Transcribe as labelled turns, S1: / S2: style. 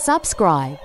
S1: subscribe,